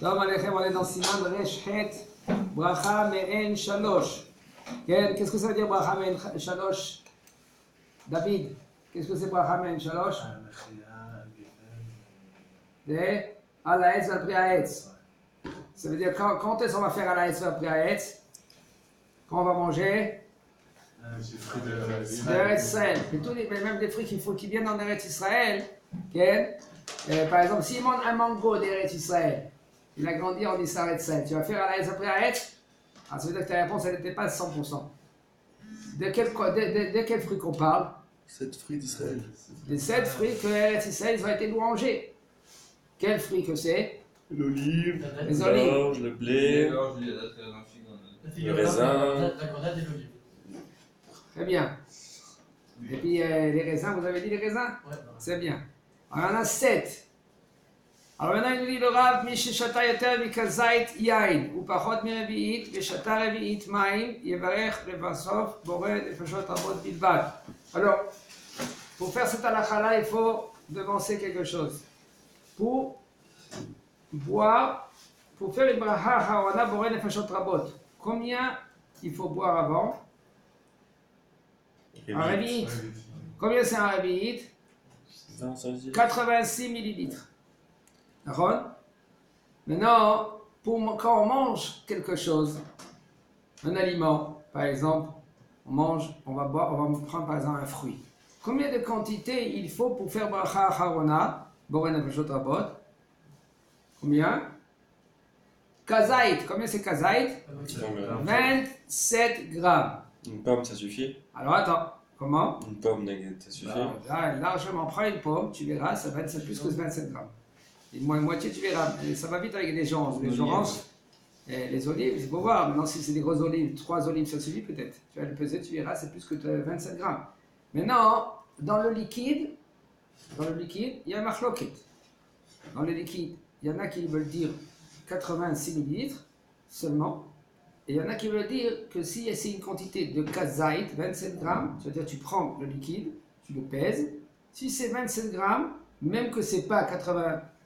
שלום עליכם, on est dans סימן רשת, ברכה מעין שלוש. כן, qu'est-ce que ça veut dire ברכה מעין שלוש? דוד, qu'est-ce que c'est ברכה מעין שלוש? זה על העץ ועל פרי העץ. Ça veut dire quand, quand est-ce qu'on va faire à la ועל פרי העץ? Quand on va manger? D'Eretz Israël. Et tous les, même des fruits qu'il faut qui viennent en Eretz Israël, okay? euh, par exemple, s'il mange un mango d'Eretz Israël, il a grandi en Israël, tu vas faire à la après Eretz, ah, ça veut dire que ta réponse n'était pas 100%. De quel, de, de, de quel fruit qu'on parle? Sept fruits d'Israël. Des sept fruits que Eretz Israël ont été louangés. Quel fruit que c'est? L'olive, Les olives. l'orge, le blé, le raisin. La grenade et l'olive. Très bien. Et puis euh, les raisins, vous avez dit les raisins? Ouais. C'est bien. Alors, il y en a sept. Alors il pour faire cette halakha-là, il faut devancer quelque chose. Pour boire, pour faire une bracha hawana combien il faut boire avant? Un. Combien c'est un 86 millilitres. Maintenant, pour, quand on mange quelque chose, un aliment, par exemple, on mange, on va boire, on va prendre par exemple un fruit. Combien de quantité il faut pour faire bracha harona, Combien? Kazait, combien c'est kazait? 27 grammes. Une pomme, ça suffit? Alors attends, comment? Une pomme, ça suffit? Là, largement, prends une pomme, tu verras, ça va être plus que 27 grammes. Moins moitié, tu verras. Et ça va vite avec les gens. Les oranges, et les olives, il faut voir. Maintenant, si c'est des grosses olives, trois olives, ça suffit peut-être. Tu vas le peser, tu verras, c'est plus que 27 grammes. Maintenant, dans le liquide, dans le liquide, il y a un machloket. Dans le liquide, il y en a qui veulent dire 86 millilitres seulement. Et il y en a qui veulent dire que si c'est une quantité de kazait, 27 grammes, c'est-à-dire tu prends le liquide, tu le pèses. Si c'est 27 grammes, même que c'est pas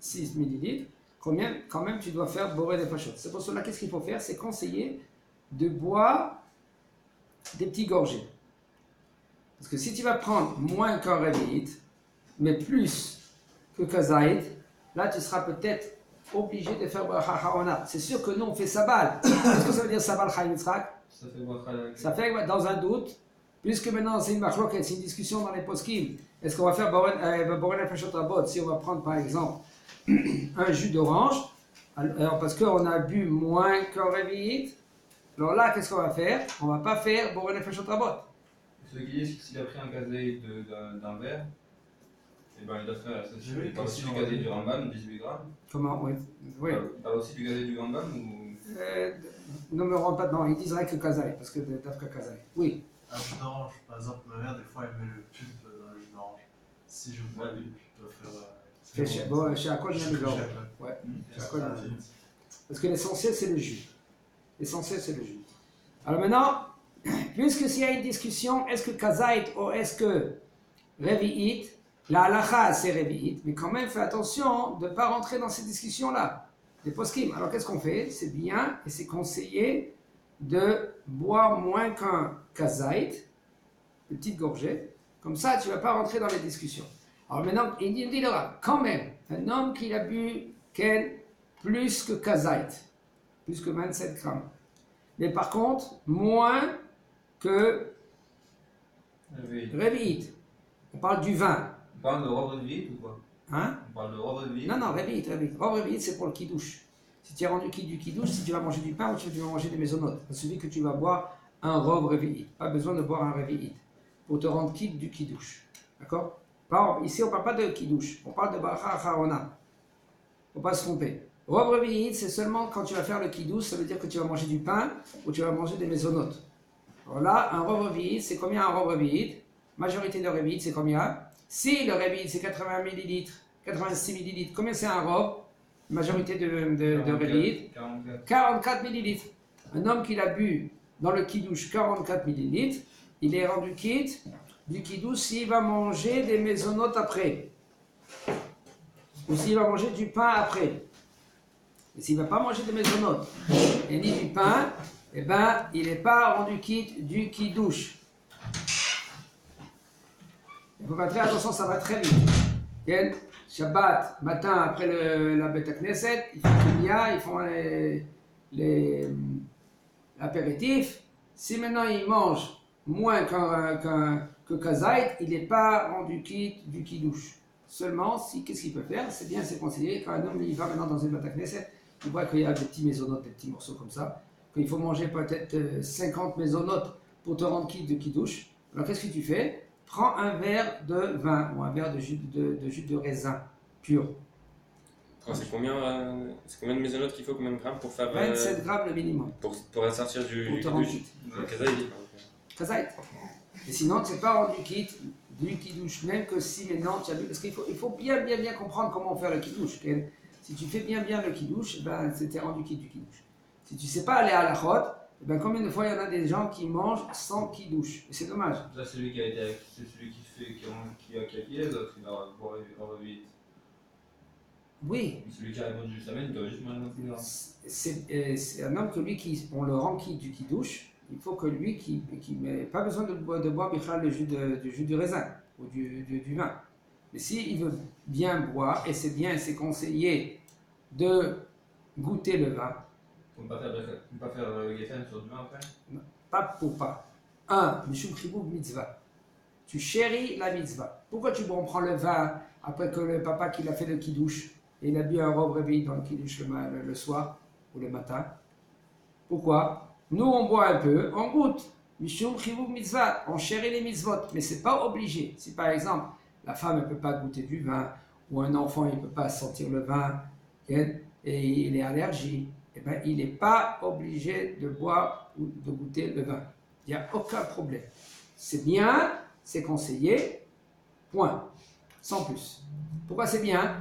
86 millilitres, combien, quand même tu dois faire boré des pachotes. C'est pour cela qu'est-ce qu'il faut faire? C'est conseiller de boire des petits gorgées. Parce que si tu vas prendre moins qu'un révite, mais plus que kazaïd, là tu seras peut-être obligé de faire bracha. C'est sûr que nous on fait sabal. Qu'est-ce que ça veut dire sabal chaim yitzhak Ça fait ça fait que dans un doute, puisque maintenant c'est une machloket, c'est une discussion dans les poskim, est-ce qu'on va faire boren boren nefeshot rabot si on va prendre par exemple un jus d'orange, alors parce qu'on a bu moins qu'un révit, alors là qu'est-ce qu'on va faire? On va pas faire boren nefeshot rabot. Ce qui dit, c'est que s'il a pris un gazé de- d'un verre, et ben il doit faire. vu Il parle aussi du gazé du Rambam, 18 grammes. Comment? Oui. oui. Parle aussi du gazé du Rambam ou? Euh, ne me rends pas dedans, ils diseraient que Kazaï, parce que d'Afka Kazaï. Oui. Un jus d'orange, par exemple, ma mère, des fois, elle met le pulpe dans le jus d'orange. Si je vois le pulpe, je dois faire. Chez- bon, chez Akol, il y a le. Ouais. Le- Parce que l'essentiel, c'est le jus. L'essentiel, c'est le jus. Alors maintenant, puisque s'il y a une discussion, est-ce que Kazait ou est-ce que Revi'it, la halacha, c'est Revi'it, mais quand même, fais attention de ne pas rentrer dans ces discussions-là. Les poskim. Alors qu'est-ce qu'on fait? C'est bien et c'est conseillé de boire moins qu'un Kazait, une petite gorgée. Comme ça, tu ne vas pas rentrer dans les discussions. Alors maintenant, il dit, il dit le Rav, quand même, un homme qui a bu Ken plus que Kazait, plus que 27 grammes. Mais par contre, moins que. Revit. On parle du vin. On parle de robe de ou quoi? Hein? On parle de robe de Non, non, Revit, Revit. Rob Revit, c'est pour le kidouche. Si tu as rendu qui du kidouche, si tu vas manger du pain ou si tu vas manger des maisonnotes. C'est celui que tu vas boire un robe. Pas besoin de boire un Revit pour te rendre quitte du kidouche. D'accord? Par- Ici, on ne parle pas de kidouche. On parle de Bacha Harona. faut pas se tromper. Rob c'est seulement quand tu vas faire le kidouche, ça veut dire que tu vas manger du pain ou tu vas manger des maisonnotes. Alors là, un Revit, c'est combien un Revit Majorité de Revit, c'est combien? Si le Revit, c'est 80 millilitres, 86 millilitres, combien c'est un robe Majorité de, de, de Revit 44. 44 millilitres. Un homme qui l'a bu dans le kidouche 44 millilitres, il est rendu quitte du kidouche s'il va manger des maisonnotes après. Ou s'il va manger du pain après. Et s'il ne va pas manger de maisonnotes et ni du pain, eh ben, il n'est pas rendu quitte du qui douche. Il faut très attention, ça va très vite. Shabbat, matin, après le, la Beta Knesset, ils font ils font l'apéritif. Si maintenant ils mangent moins qu'un, que Kazait, il n'est pas rendu quitte du Kidouche. Seulement, si, qu'est-ce qu'il peut faire? C'est bien, c'est conseillé. Quand un homme il va maintenant dans une Knesset, il voit qu'il y a des petits maisonnotes, des petits morceaux comme ça, qu'il faut manger peut-être 50 euh, maisonnotes pour te rendre quitte de Kidouche. Alors qu'est-ce que tu fais? Prends un verre de vin ou un verre de jus de, de, jus de raisin pur. C'est combien, euh, combien de maisonnotes qu'il faut, combien de grammes pour faire 27 euh, grammes le minimum. Pour, pour sortir du. Pour te rendre quitte. Et sinon, tu n'es pas rendu quitte du kidouche, même que si maintenant tu as vu. Parce qu'il faut, il faut bien, bien, bien comprendre comment faire le kidouche. Si tu fais bien, bien le kidouche, ben, c'était rendu quitte du kidouche. Si tu ne sais pas aller à la route, eh ben, combien de fois il y en a des gens qui mangent sans qui douche? Et c'est dommage. Ça, c'est celui qui a été c'est celui qui fait, qui, qui a qui les autres, il va boire vite. Oui. celui qui a répondu juste il doit juste manger un euh, C'est un homme que lui, qui, on le rend qui, du qui douche, il faut que lui, qui, qui met pas besoin de, boire, de boire le jus de, du jus de raisin ou du, du, du vin. Mais s'il veut bien boire, et c'est bien, c'est conseillé de goûter le vin, ne pas faire, pas faire euh, sur du vin après? Non, Pas pour pas. Un, mitzvah. Tu chéris la mitzvah. Pourquoi tu prends le vin après que le papa qui l'a fait le kidouche et il a bu un robe réveillé dans le kidouche le, le, soir ou le matin? Pourquoi? Nous on boit un peu, on goûte. Mishum mitzvah, on chérit les mitzvot, mais c'est pas obligé. Si par exemple la femme ne peut pas goûter du vin ou un enfant ne peut pas sentir le vin et il est allergique eh ben, il n'est pas obligé de boire ou de goûter le vin. Il n'y a aucun problème. C'est bien, c'est conseillé, point. Sans plus. Pourquoi c'est bien?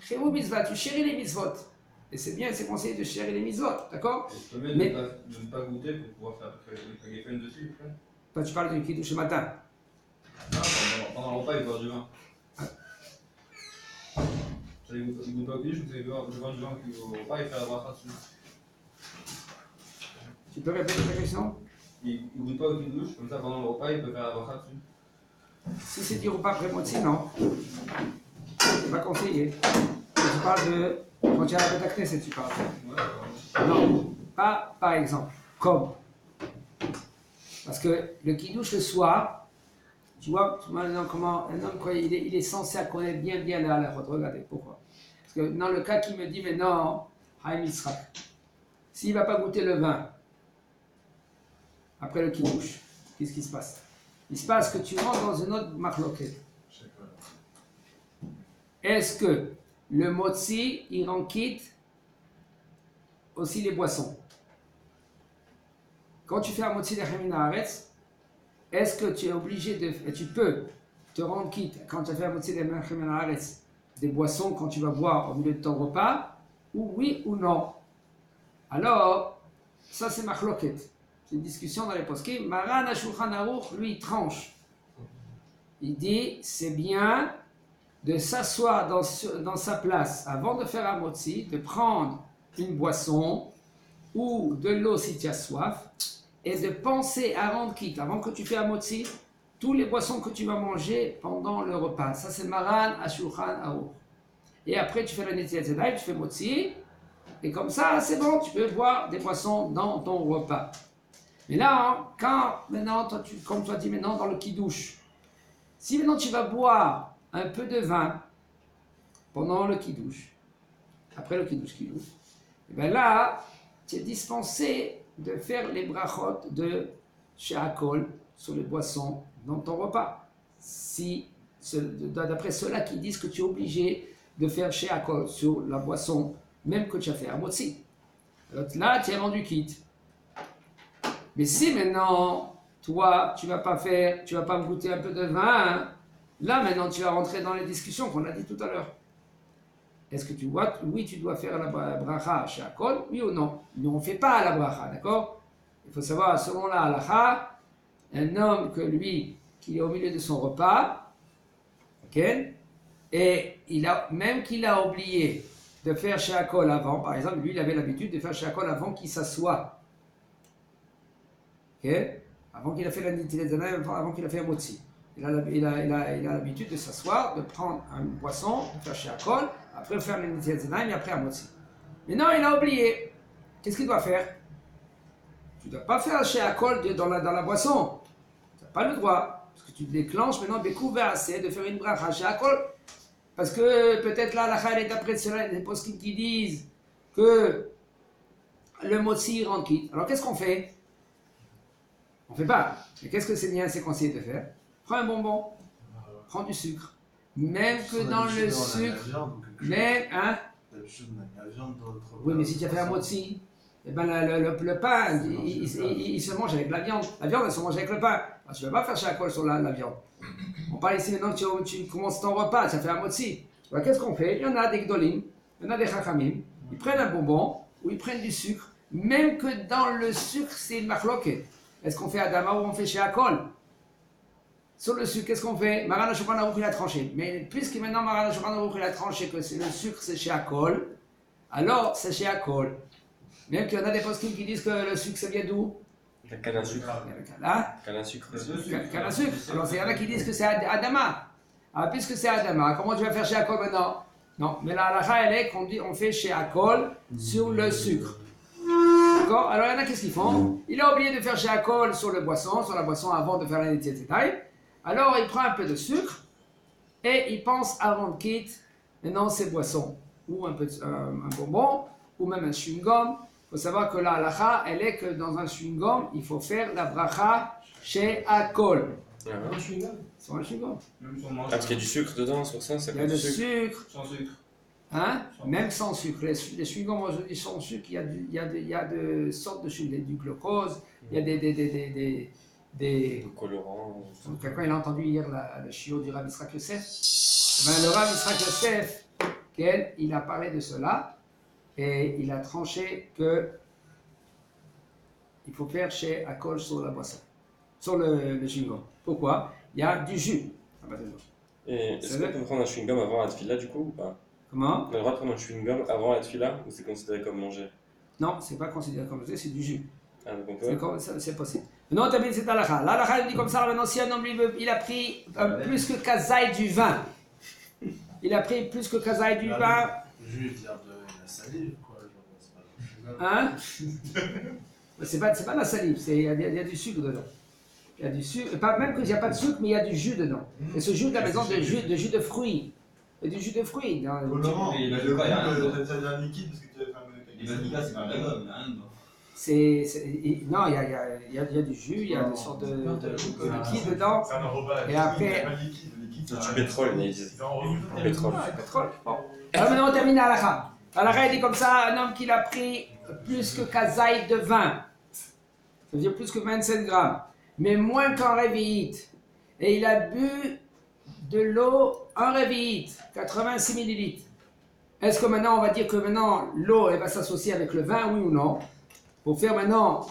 Chez vous, tu chéris les mitzvot. Et c'est bien, c'est conseillé de chérir les mitzvot, d'accord Mais de ne pas, goûter pour pouvoir faire le geffen dessus. Toi, tu parles du kiddush le matin. Non, pendant, pendant le repas, il boit du vin. Ah. Il ne goûte pas au kiddush, vous allez boire du vin au repas et faire la bracha dessus. Tu peux répéter ta question? Il ne goûte pas au douche, comme ça pendant le repas, il peut faire la bracha dessus. Si c'est du repas après-midi, non. C'est pas conseillé. Tu parles de. Quand tu as la c'est tu parles. Non, pas par exemple. Comme. Parce que le kidouche le soir, tu vois comment un homme, il, est, censé connaître bien bien la halachot. Regardez, pourquoi Parce que dans le cas qui me dit, mais non, Haïm s'il ne va pas goûter le vin, après le kidouche, qu'est-ce qui se passe? Il se passe que tu rentres dans une autre marloquette. Est-ce que le motzi, il rend quitte aussi les boissons Quand tu fais un motzi de Haaretz, est-ce que tu es obligé de. Et tu peux te rendre quitte quand tu fais un motzi de Haaretz des boissons quand tu vas boire au milieu de ton repas Ou oui ou non? Alors, ça c'est marloquette. C'est une discussion dans les poskim. Maran Ashulchan lui, tranche. Il dit c'est bien de s'asseoir dans, sa place avant de faire un motzi, de prendre une boisson ou de l'eau si tu as soif, et de penser à rendre quitte, avant que tu fais un motzi, tous les boissons que tu vas manger pendant le repas. Ça, c'est Maran Ashulchan Aruch. Et après, tu fais la Netzia tu fais motzi, et comme ça, c'est bon, tu peux boire des boissons dans ton repas. Mais là, quand maintenant, toi, tu, comme toi dis maintenant dans le kidouche, si maintenant tu vas boire un peu de vin pendant le kidouche, après le kidouche kidouche, et bien là, tu es dispensé de faire les brachot de Sheakol sur les boissons dans ton repas. Si, d'après ceux-là qui disent que tu es obligé de faire Sheakol sur la boisson, même que tu as fait motzi. Alors là, tu es rendu quitte. Mais si maintenant, toi, tu vas pas faire, tu vas pas me goûter un peu de vin, là maintenant tu vas rentrer dans les discussions qu'on a dit tout à l'heure. Est-ce que tu vois, oui, tu dois faire la bracha chez Akol, oui ou non? Mais on ne fait pas la bracha, d'accord? Il faut savoir, selon la halacha, un homme que lui, qui est au milieu de son repas, ok Et il a, même qu'il a oublié de faire chez Akol avant. Par exemple, lui, il avait l'habitude de faire chez Akol avant qu'il s'assoie. Ok? Avant qu'il a fait la avant qu'il a fait un motzi. Il a l'habitude de s'asseoir, de prendre un boisson, de faire chez Akol, après faire la Nitilat et après un motzi. Mais non, il a oublié. Qu'est-ce qu'il doit faire? Tu ne dois pas faire chez de- dans la, dans la boisson. Tu n'as pas le droit. Parce que tu déclenches maintenant découvert assez de faire une bracha chez Akol. Parce que peut-être là, la elle est après cela, des poskim qui disent que le motzi rentre quitte. Alors qu'est-ce qu'on fait? On fait pas. Mais qu'est-ce que c'est bien, c'est conseillé de faire? Prends un bonbon, prends du sucre. Même que dans le sucre, même, hein? Oui, mais si tu as fait un motzi, eh ben, le, le- le- le pain, il, il- il- il se mange avec la viande. La viande, elle se mange avec le pain. Alors, tu ne vas pas faire chez Akol sur la, la viande. On parle ici maintenant que tu, tu commences ton repas, tu as fait un motzi. Alors, Qu'est-ce qu'on fait? Il y en a des gdolim, il y en a des chachamim. Ils prennent un bonbon ou ils prennent du sucre. Même que dans le sucre, c'est une marloquette. Est-ce qu'on fait Adama ou on fait chez Akol Sur le sucre, qu'est-ce qu'on fait? Marana Choupan Aruch, il a tranché. Mais puisque maintenant Marana Choupan Aruch, il a tranché que c'est le sucre, c'est chez Akol, alors c'est chez Akol. Même qu'il y en a des poskim qui disent que le sucre, ça vient d'où? La canne à sucre. Hein? Canne à sucre. Canne à sucre. Alors, il y en a qui disent que c'est Ad- Adama. Ah, puisque c'est Adama, comment tu vas faire chez Akol maintenant? Non, mais la halakha, elle est qu'on on fait chez Akol sur le sucre. D'accord? Alors, il y en a qu'est-ce qu'ils font? Il a oublié de faire chez Akol sur le boisson, sur la boisson avant de faire la taille. Alors, il prend un peu de sucre et il pense avant de quitter, maintenant c'est boisson, ou un, peu de- euh, un bonbon, ou même un chewing-gum. Il faut savoir que la halakha, elle est que dans un chewing-gum, il faut faire la bracha chez Akol. Ah, Sur un chewing-gum. Ah, parce qu'il y a du sucre dedans, sur ça, ça Il y a du sucre. sucre, sans sucre. hein, même sans sucre. Les, les chewing-gums aujourd'hui sans sucre, il y a, du- il y a, de, il y a de sortes de sucre. Il y a du glucose, il y a des. des, des, des, des, Du colorant. Donc, Quelqu'un il a entendu hier la- le chiot du Rav Israq Yosef. Ben, le Rav Israq Yosef, il a parlé de cela et il a tranché que il faut faire chez Akol sur la boisson, sur le, le chewing-gum. Pourquoi? Il y a du jus. Ah bah, est-ce qu'on peut prendre un chewing-gum avant la tefila du coup ou pas? Comment? On a le droit de prendre un chewing-gum avant la tefila ou c'est considéré comme manger? Non, c'est pas considéré comme jus, c'est du jus. Ah, donc on peut. c'est possible. Non, t'as mis cette halakha. L'halakha, il dit comme ça, maintenant, si un homme, il a pris euh, plus que kazaï du vin. Il a pris plus que kazaï du vin. Le jus, il vient de la salive, quoi. genre, c'est pas le chewing-gum. Hein C'est pas, pas de la salive, c'est- il y, a- il y a du sucre dedans. Il y a du sucre, pas, même qu'il n'y a pas de sucre, mais il y a du jus dedans. Et ce jus de la maison, de jus de, jus de fruits. Et du jus de fruits. Et il a Le cas, il y a un liquide parce que tu avais fait un Les vanillas, c'est pas de la gomme, il y a rien dedans. C'est, non, il y a, il y, a, il y, a, il y a du jus, il y a des sortes de, de, de liquide dedans. C'est un enrobage. Et après- Du pétrole, mais ils disent. pétrole. Ah, le pétrole. Bon. Alors maintenant, on termine à l'Alakha. L'Alakha, il dit comme ça un homme qui a pris plus que kazaï de vin. Ça veut dire plus que 27 grammes. Mais moins qu'un réveillite. Et il a bu de l'eau, un réveillite, 86 millilitres. Est-ce que maintenant, on va dire que maintenant, l'eau, elle va s'associer avec le vin, oui ou non? Pour faire maintenant,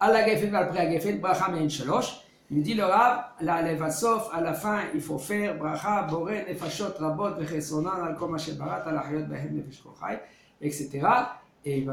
à la geffen, après à geffen, bracha mein shalosh. Il dit le Rav, la levasof, à la fin, il faut faire bracha, boré, nefashot, rabot, vechesonan, al kol ma shebarat, al achayot, behem, nefesh kol chai, etc. Et